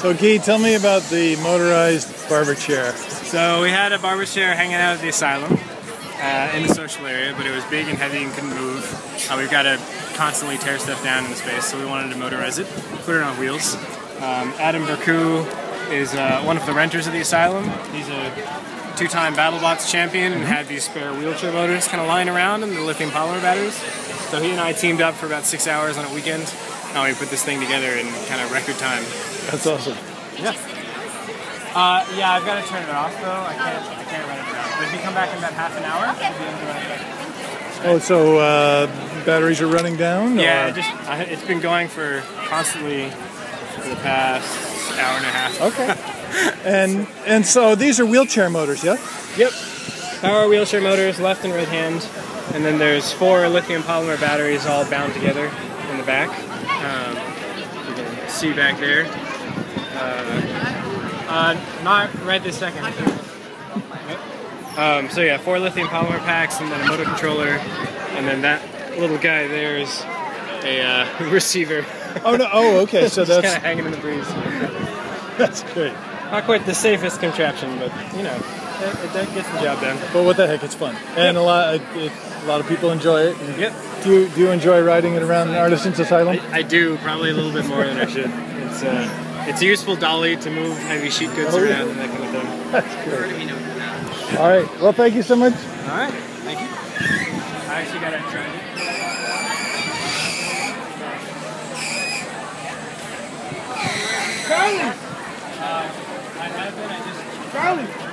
So, Guy, tell me about the motorized barber chair. So, we had a barber chair hanging out at the asylum uh, in the social area, but it was big and heavy and couldn't move. Uh, we've got to constantly tear stuff down in the space, so we wanted to motorize it, put it on wheels. Um, Adam Berku is uh, one of the renters of the asylum. He's a two-time BattleBots champion and had these spare wheelchair motors kind of lying around and the lithium polymer batteries. So he and I teamed up for about six hours on a weekend, and we put this thing together in kind of record time. That's awesome. Yeah. Uh, yeah, I've got to turn it off though. I can't. I can't run it down. But if you come back in about half an hour, I'll be able to run it back. Oh, so uh, batteries are running down? Yeah, or- just I, it's been going for constantly for the past hour and a half. Okay. and and so these are wheelchair motors, yeah? Yep. Power wheelchair motors, left and right hand, and then there's four lithium polymer batteries all bound together in the back. Um, you can see back there. Uh, uh, not right this second. Um, so yeah, four lithium polymer packs, and then a motor controller, and then that little guy there is a uh, receiver. Oh no! Oh, okay. So that's kind of hanging in the breeze. That's great. Not quite the safest contraption, but you know, it, it gets the job done. But what the heck? It's fun, and a lot it, it, a lot of people enjoy it. And Yep. Do you do you enjoy riding it around an Artisans Asylum? I do probably a little bit more than I should. It's uh, it's a useful dolly to move heavy sheet goods Oh, yeah. around and that kind of thing. That's great. All right. Well, thank you so much. All right, thank you. I actually got to try it. Charlie. I have been. I just Charlie.